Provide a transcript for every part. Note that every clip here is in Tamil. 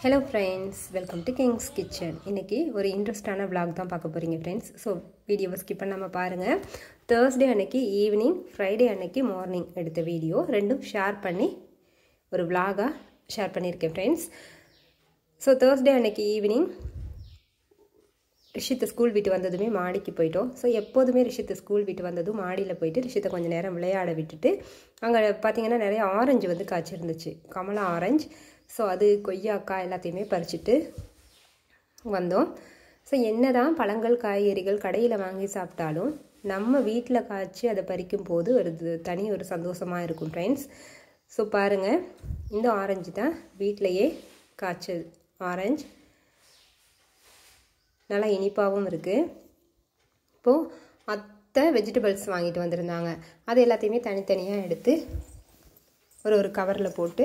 Hello friends welcome to Kings Kitchen இன்றைக்கி ஒரு இன்ட்ரெஸ்டான விளாக் தான் பார்க்க போகிறீங்க ஃப்ரெண்ட்ஸ் ஸோ வீடியோவை ஸ்கிப் பண்ணாமல் பாருங்கள் தேர்ஸ்டே அன்னைக்கு ஈவினிங் ஃப்ரைடே அன்னைக்கு மார்னிங் எடுத்த வீடியோ ரெண்டும் ஷேர் பண்ணி ஒரு விளாகாக ஷேர் பண்ணியிருக்கேன் ஃப்ரெண்ட்ஸ் ஸோ தேர்ஸ்டே அன்னைக்கு ஈவினிங் ரிஷித்தை ஸ்கூல் விட்டு வந்ததுமே மாடிக்கு போயிட்டோம். ஸோ எப்போதுமே ரிஷித்தை ஸ்கூல் விட்டு வந்ததும் மாடியில் போயிட்டு ரிஷித்தை கொஞ்சம் நேரம் விளையாட விட்டுட்டு அங்கே பார்த்தீங்கன்னா நிறைய ஆரஞ்சு வந்து காய்ச்சிருந்துச்சு. கமலா ஆரஞ்சு ஸோ அது கொய்யாக்காய் எல்லாத்தையுமே பறிச்சுட்டு வந்தோம். ஸோ என்ன தான் பழங்கள் காய்கறிகள் கடையில் வாங்கி சாப்பிட்டாலும் நம்ம வீட்டில் காய்ச்சி அதை பறிக்கும் போது ஒரு தனி ஒரு சந்தோஷமாக இருக்கும் ஃப்ரெண்ட்ஸ் ஸோ பாருங்கள் இந்த ஆரஞ்சு தான் வீட்டிலையே காய்ச்சது ஆரஞ்சு நல்லா இனிப்பாகவும் இருக்குது இப்போது அத்தை வெஜிடபிள்ஸ் வாங்கிட்டு வந்திருந்தாங்க. அது எல்லாத்தையுமே தனித்தனியாக எடுத்து ஒரு ஒரு கவரில் போட்டு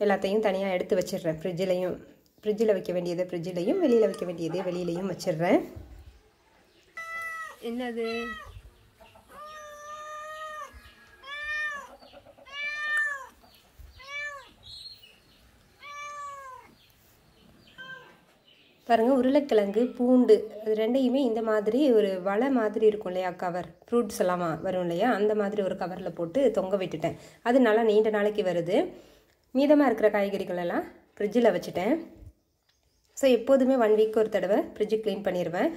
எல்லாத்தையும் தனியாக எடுத்து வச்சிடுறேன். ஃப்ரிட்ஜிலையும் ஃப்ரிட்ஜில் வைக்க வேண்டியதை ஃப்ரிட்ஜிலையும் வெளியில் வைக்க வேண்டியதை வெளியிலையும் வச்சிடுறேன். என்னது? பாருங்கள் உருளைக்கிழங்கு பூண்டு அது ரெண்டையுமே இந்த மாதிரி ஒரு வலை மாதிரி இருக்கும் இல்லையா கவர் ஃப்ரூட்ஸ் எல்லாம் வரும் இல்லையா அந்த மாதிரி ஒரு கவரில் போட்டு தொங்க விட்டுட்டேன். அது நல்லா நீண்ட நாளைக்கு வருது. மீதமாக இருக்கிற காய்கறிகள் எல்லாம் ஃப்ரிட்ஜில் வச்சுட்டேன். ஸோ எப்போதுமே ஒன் வீக் ஒரு தடவை ஃப்ரிட்ஜு க்ளீன் பண்ணிடுவேன்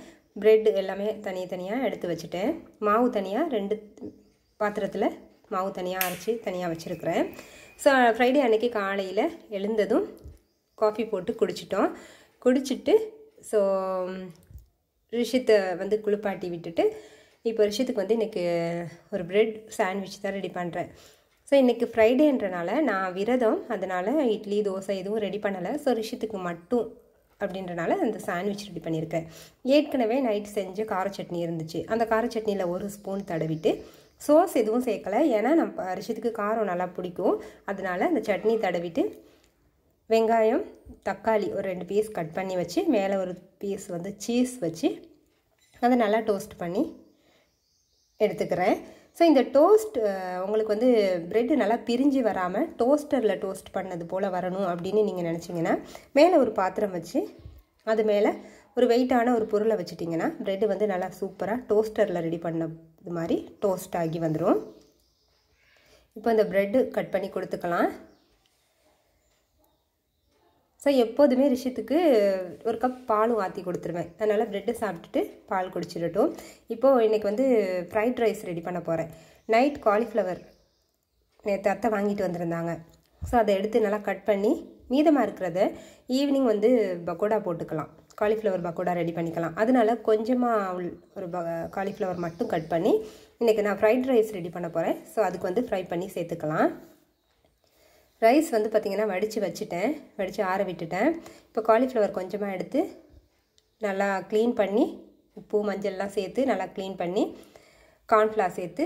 ப்ரெட் எல்லாமே தனித்தனியாக எடுத்து வச்சுட்டேன். மாவு தனியாக ரெண்டு பாத்திரத்தில் மாவு தனியாக அரைச்சி தனியாக வச்சுருக்கிறேன். ஸோ ஃப்ரைடே அன்னைக்கு காலையில் எழுந்ததும் காஃபி போட்டு குடிச்சிட்டோம். குடிச்சிட்டு ஸோ ரிஷித்தை வந்து குளிப்பாட்டி விட்டுட்டு இப்போ ரிஷித்துக்கு வந்து இன்றைக்கி ஒரு ப்ரெட் சாண்ட்விச் தான் ரெடி பண்ணுறேன் ஸோ இன்றைக்கி ஃப்ரைடேன்றனால நான் விரதம் அதனால் இட்லி தோசை எதுவும் ரெடி பண்ணலை. ஸோ ரிஷத்துக்கு மட்டும் அப்படின்றனால அந்த சாண்ட்விச் ரெடி பண்ணியிருக்கேன். ஏற்கனவே நைட் செஞ்ச கார சட்னி இருந்துச்சு. அந்த கார சட்னியில் ஒரு ஸ்பூன் தடவிட்டு சோஸ் எதுவும் சேர்க்கலை. ஏன்னா நம்ம ரிஷத்துக்கு காரம் நல்லா பிடிக்கும். அதனால அந்த சட்னி தடவிட்டு வெங்காயம் தக்காளி ஒரு ரெண்டு பீஸ் கட் பண்ணி வச்சு மேலே ஒரு பீஸ் வந்து சீஸ் வச்சு அதை நல்லா டோஸ்ட் பண்ணி எடுத்துக்கிறேன். ஸோ இந்த டோஸ்ட் உங்களுக்கு வந்து பிரெட் நல்லா பிரிஞ்சு வராமல் டோஸ்டரில் டோஸ்ட் பண்ணது போல் வரணும் அப்படின்னு நீங்கள் நினச்சிங்கன்னா மேலே ஒரு பாத்திரம் வச்சு அது மேலே ஒரு வெயிட்டான ஒரு பொருளை வச்சுட்டிங்கன்னா பிரெட் வந்து நல்லா சூப்பராக டோஸ்டரில் ரெடி பண்ண இது மாதிரி டோஸ்ட் ஆகி வந்துடும் இப்போ இந்த ப்ரெட்டு கட் பண்ணி கொடுத்துக்கலாம். ஸோ எப்போதுமே ரிஷித்துக்கு ஒரு கப் பாலும் ஆற்றி கொடுத்துருவேன். அதனால் ப்ரெட்டு சாப்பிட்டுட்டு பால் குடிச்சிடட்டும். இப்போது இன்றைக்கி வந்து ஃப்ரைட் ரைஸ் ரெடி பண்ண போகிறேன் நைட் காலிஃப்ளவர் நேற்று அத்தை வாங்கிட்டு வந்திருந்தாங்க. ஸோ அதை எடுத்து நல்லா கட் பண்ணி மீதமாக இருக்கிறத ஈவினிங் வந்து பக்கோடா போட்டுக்கலாம். காலிஃப்ளவர் பக்கோடா ரெடி பண்ணிக்கலாம். அதனால கொஞ்சமாக உள் ஒரு ப காலிஃப்ளவர் மட்டும் கட் பண்ணி இன்றைக்கி நான் ஃப்ரைட் ரைஸ் ரெடி பண்ண போகிறேன் ஸோ அதுக்கு வந்து ஃப்ரை பண்ணி சேர்த்துக்கலாம். ரைஸ் வந்து பார்த்திங்கன்னா வடித்து வச்சுட்டேன். வடித்து ஆற விட்டுட்டேன். இப்போ காலிஃப்ளவர் கொஞ்சமாக எடுத்து நல்லா க்ளீன் பண்ணி உப்பு மஞ்சள்லாம் சேர்த்து நல்லா க்ளீன் பண்ணி கார்ன்ஃப்ளார் சேர்த்து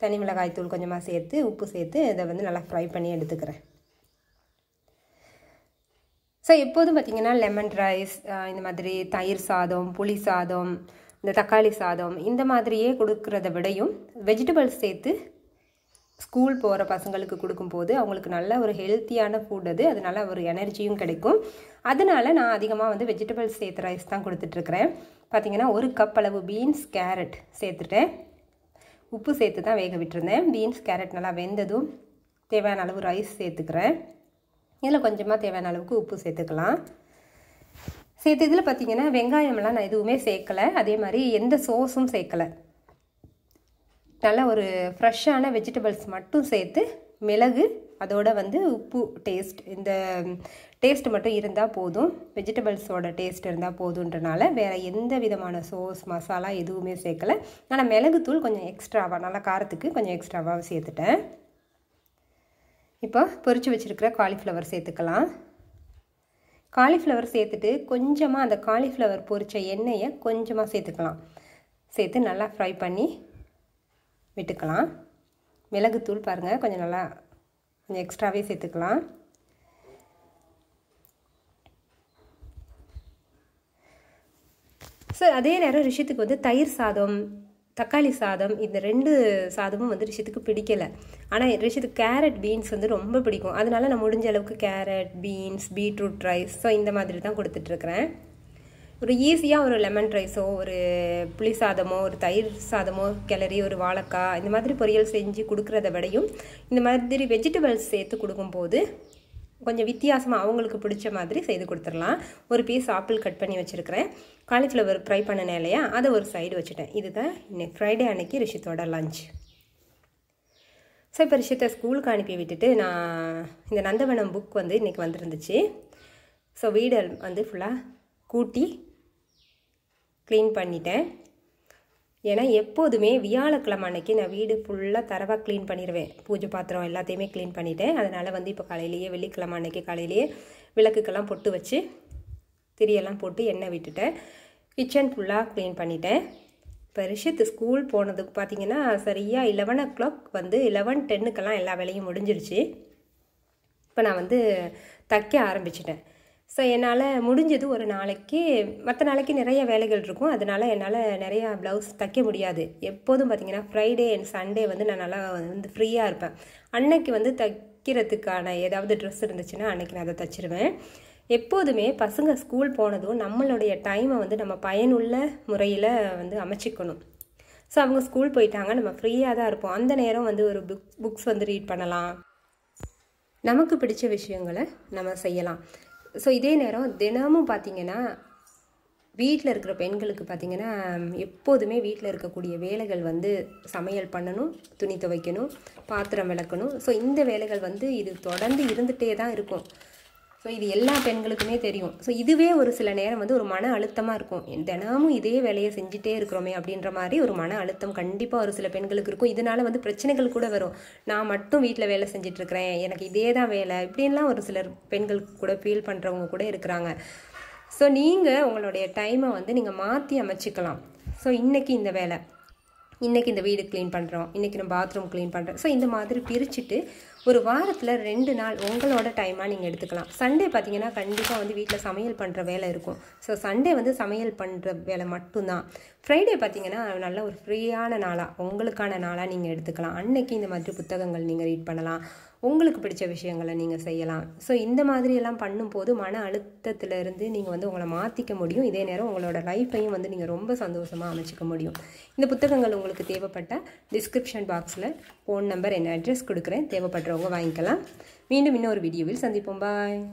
தனி மிளகாய் தூள் கொஞ்சமாக சேர்த்து உப்பு சேர்த்து இதை வந்து நல்லா ஃப்ரை பண்ணி எடுத்துக்கிறேன். ஸோ எப்போதும் பார்த்திங்கன்னா லெமன் ரைஸ் இந்த மாதிரி தயிர் சாதம் புளி சாதம் இந்த தக்காளி சாதம் இந்த மாதிரியே கொடுக்குறத விடையும் வெஜிடபிள்ஸ் சேர்த்து ஸ்கூல் போகிற பசங்களுக்கு கொடுக்கும்போது அவங்களுக்கு நல்ல ஒரு ஹெல்த்தியான ஃபுட் அது. அதனால ஒரு எனர்ஜியும் கிடைக்கும். அதனால நான் அதிகமாக வந்து வெஜிடபிள்ஸ் சேர்த்து ரைஸ் தான் கொடுத்துட்ருக்குறேன். பார்த்தீங்கன்னா ஒரு கப் அளவு பீன்ஸ் கேரட் சேர்த்துட்டேன். உப்பு சேர்த்து தான் வேக விட்டுருந்தேன். பீன்ஸ் கேரட் நல்லா வெந்ததும் தேவையான அளவு ரைஸ் சேர்த்துக்கிறேன். இதில் கொஞ்சமாக தேவையான அளவுக்கு உப்பு சேர்த்துக்கலாம். சேர்த்து இதில் பார்த்தீங்கன்னா வெங்காயமெல்லாம் நான் எதுவுமே சேர்க்கலை. அதே மாதிரி எந்த சோஸும் சேர்க்கலை. நல்ல ஒரு ஃப்ரெஷ்ஷான வெஜிடபிள்ஸ் மட்டும் சேர்த்து மிளகு அதோட வந்து உப்பு டேஸ்ட் இந்த டேஸ்ட் மட்டும் இருந்தால் போதும். வெஜிடபிள்ஸோட டேஸ்ட் இருந்தால் போதுன்றனால வேறு எந்த விதமான சோஸ் மசாலா எதுவுமே சேர்க்கலை. ஆனால் மிளகுத்தூள் கொஞ்சம் எக்ஸ்ட்ராவாக நல்லா காரத்துக்கு கொஞ்சம் எக்ஸ்ட்ராவாக சேர்த்துட்டேன். இப்போ பொரித்து வச்சுருக்கிற காலிஃப்ளவர் சேர்த்துக்கலாம். காலிஃப்ளவர் சேர்த்துட்டு கொஞ்சமாக அந்த காலிஃப்ளவர் பொரித்த எண்ணெயை கொஞ்சமாக சேர்த்துக்கலாம். சேர்த்து நல்லா ஃப்ரை பண்ணி விட்டுக்கலாம். மிளகுத்தூள் பாருங்கள் கொஞ்சம் நல்லா கொஞ்சம் எக்ஸ்ட்ராவே சேர்த்துக்கலாம். ஸோ அதே நேரம் ரிஷித்துக்கு வந்து தயிர் சாதம் தக்காளி சாதம் இந்த ரெண்டு சாதமும் வந்து ரிஷித்துக்கு பிடிக்கலை. ஆனால் ரிஷித்துக்கு கேரட் பீன்ஸ் வந்து ரொம்ப பிடிக்கும். அதனால நான் முடிஞ்ச அளவுக்கு carrot beans beetroot rice so இந்த மாதிரி தான் கொடுத்துட்ருக்குறேன் ஒரு ஈஸியாக ஒரு லெமன் ரைஸோ ஒரு புளி சாதமோ ஒரு தயிர் சாதமோ கிளறி ஒரு வாழைக்காய் இந்த மாதிரி பொரியல் செஞ்சு கொடுக்குறத விடையும் இந்த மாதிரி வெஜிடபிள்ஸ் சேர்த்து கொடுக்கும்போது கொஞ்சம் வித்தியாசமாக அவங்களுக்கு பிடிச்ச மாதிரி செய்து கொடுத்துடலாம். ஒரு பீஸ் ஆப்பிள் கட் பண்ணி வச்சுருக்கிறேன். காலிஃப்ளவர் ஃப்ரை பண்ணினேன் இல்லையா? அதை ஒரு சைடு வச்சுட்டேன். இதுதான் இன்னைக்கு ஃப்ரைடே அன்னைக்கு ரிஷித்தோட லஞ்ச் ஸோ இப்போ ரிஷித்தை ஸ்கூலுக்கு அனுப்பி விட்டுட்டு நான் இந்த நந்தவனம் புக் வந்து இன்றைக்கி வந்துருந்துச்சு. ஸோ வீடு வந்து ஃபுல்லாக கூட்டி க்ளீன் பண்ணிட்டேன். ஏன்னா எப்போதுமே வியாழக்கிழமை அன்னைக்கு நான் வீடு ஃபுல்லாக தரவாக க்ளீன் பண்ணிடுவேன் பூஜை பாத்திரம் எல்லாத்தையுமே க்ளீன் பண்ணிட்டேன். அதனால் வந்து இப்போ காலையிலேயே வெள்ளிக்கிழமை அன்னைக்கு காலையிலேயே விளக்குக்கெல்லாம் பொட்டு வச்சு திரியெல்லாம் போட்டு எண்ணெய் விட்டுட்டேன். கிச்சன் ஃபுல்லாக க்ளீன் பண்ணிட்டேன். இப்போ ரிஷித் ஸ்கூல் போனதுக்கு பார்த்தீங்கன்னா சரியாக லெவன் ஓ கிளாக் வந்து லெவன் டென்னுக்கெல்லாம் எல்லா வேலையும் முடிஞ்சிருச்சு. இப்போ நான் வந்து தைக்க ஆரம்பிச்சிட்டேன். ஸோ என்னால் முடிஞ்சது ஒரு நாளைக்கு மற்ற நாளைக்கு நிறைய வேலைகள் இருக்கும். அதனால் என்னால் நிறையா ப்ளவுஸ் தைக்க முடியாது. எப்போதும் பார்த்திங்கன்னா ஃப்ரைடே அண்ட் சண்டே வந்து நான் நல்லா வந்து ஃப்ரீயாக இருப்பேன். அன்னைக்கு வந்து தைக்கிறதுக்கான ஏதாவது ட்ரெஸ் இருந்துச்சுன்னா அன்னைக்கு நான் அதை தைச்சிருவேன். எப்போதுமே பசங்க ஸ்கூல் போனதும் நம்மளுடைய டைமை வந்து நம்ம பயனுள்ள முறையில் வந்து அமைச்சிக்கணும். ஸோ அவங்க ஸ்கூல் போயிட்டாங்க. நம்ம ஃப்ரீயாக தான் இருப்போம். அந்த நேரம் வந்து ஒரு புக் புக்ஸ் வந்து ரீட் பண்ணலாம். நமக்கு பிடிச்ச விஷயங்களை நம்ம செய்யலாம். ஸோ இதே நேரம் தினமும் பார்த்திங்கன்னா வீட்டில் இருக்கிற பெண்களுக்கு பார்த்திங்கன்னா எப்போதுமே வீட்டில் இருக்கக்கூடிய வேலைகள் வந்து சமையல் பண்ணணும் துணி துவைக்கணும் பாத்திரம் விளக்கணும். ஸோ இந்த வேலைகள் வந்து இது தொடர்ந்து இருந்துகிட்டே தான் இருக்கும். ஸோ இது எல்லா பெண்களுக்குமே தெரியும். ஸோ இதுவே ஒரு சில நேரம் வந்து ஒரு மன அழுத்தமாக இருக்கும். தினமும் இதே வேலையை செஞ்சுட்டே இருக்கிறோமே அப்படின்ற மாதிரி ஒரு மன அழுத்தம் கண்டிப்பாக ஒரு சில பெண்களுக்கு இருக்கும். இதனால வந்து பிரச்சனைகள் கூட வரும். நான் மட்டும் வீட்டில் வேலை செஞ்சிட்ருக்கிறேன் எனக்கு இதே தான் வேலை. இப்படின்லாம் ஒரு சிலர் பெண்களுக்கு கூட ஃபீல் பண்ணுறவங்க கூட இருக்கிறாங்க. ஸோ நீங்கள் உங்களுடைய டைமை வந்து நீங்கள் மாற்றி அமைச்சிக்கலாம். ஸோ இன்றைக்கி இந்த வேலை. இன்றைக்கி இந்த வீடு க்ளீன் பண்ணுறோம் இன்றைக்கி நம்ம பாத்ரூம் க்ளீன் பண்ணுறோம் ஸோ இந்த மாதிரி பிரிச்சுட்டு ஒரு வாரத்தில் ரெண்டு நாள் உங்களோட டைமாக நீங்கள் எடுத்துக்கலாம். சண்டே பார்த்தீங்கன்னா கண்டிப்பாக வந்து வீட்டில் சமையல் பண்ணுற வேலை இருக்கும். ஸோ சண்டே வந்து சமையல் பண்ணுற வேலை மட்டும்தான். ஃப்ரைடே பார்த்தீங்கன்னா நல்ல ஒரு ஃப்ரீயான நாளாக உங்களுக்கான நாளாக நீங்கள் எடுத்துக்கலாம். அன்னைக்கு இந்த மாதிரி புத்தகங்கள் நீங்கள் ரீட் பண்ணலாம். உங்களுக்கு பிடிச்ச விஷயங்களை நீங்கள் செய்யலாம். ஸோ இந்த மாதிரியெல்லாம் பண்ணும்போது மன அழுத்தத்திலிருந்து நீங்கள் வந்து உங்களை மாற்றிக்க முடியும். இதே நேரம் உங்களோட லைஃப்பையும் வந்து நீங்கள் ரொம்ப சந்தோஷமாக அமைச்சிக்க முடியும். இந்த புத்தகங்கள் உங்களுக்கு தேவைப்பட்ட டிஸ்கிரிப்ஷன் பாக்ஸில் ஃபோன் நம்பர் என் அட்ரஸ் கொடுக்குறேன். தேவைப்படுறவங்க வாங்கிக்கலாம். மீண்டும் இன்னொரு வீடியோவில் சந்திப்போம். பாய்